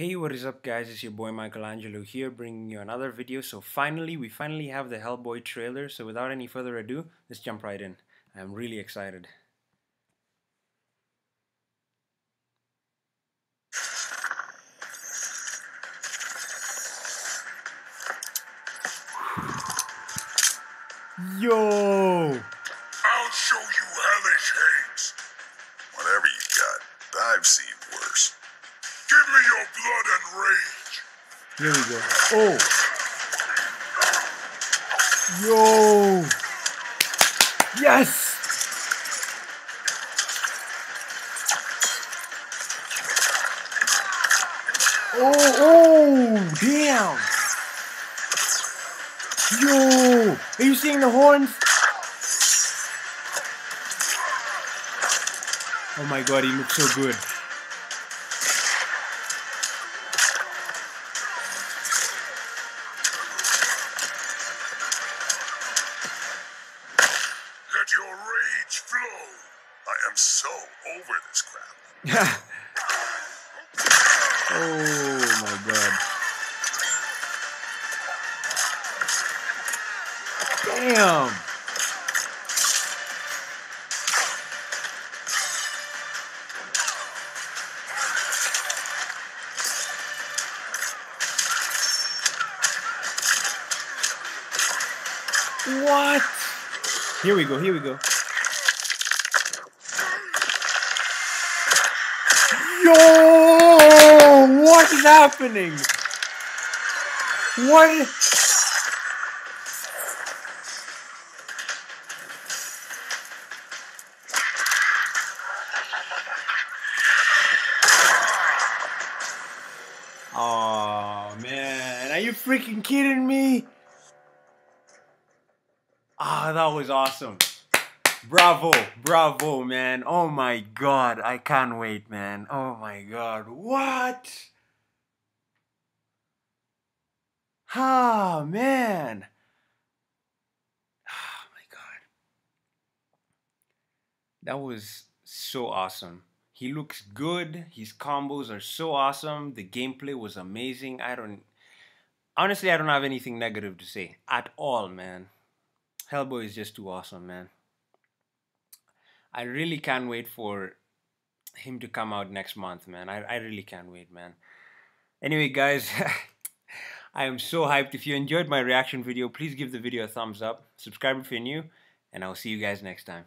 Hey, what is up guys? It's your boy Michael Angelo here bringing you another video. So finally, we finally have the Hellboy trailer. So without any further ado, let's jump right in. I'm really excited. Yo! I'll show you hellish hate. Whatever you got, I've seen worse. Give me your blood and rage. Here we go. Oh! Yo! Yes! Oh, oh, damn! Yo! Are you seeing the horns? Oh my god, he looks so good. So over this crap. oh my god. Damn! What? Here we go, here we go. Yo! What is happening? What? Oh man, are you freaking kidding me? Ah, that was awesome. Bravo, bravo, man. Oh my god, I can't wait, man. Oh my god, what? Ah, man. Oh my god. That was so awesome. He looks good. His combos are so awesome. The gameplay was amazing. I don't honestly I don't have anything negative to say at all, man. Hellboy is just too awesome, man. I really can't wait for him to come out next month, man. I, I really can't wait, man. Anyway, guys, I am so hyped. If you enjoyed my reaction video, please give the video a thumbs up. Subscribe if you're new, and I'll see you guys next time.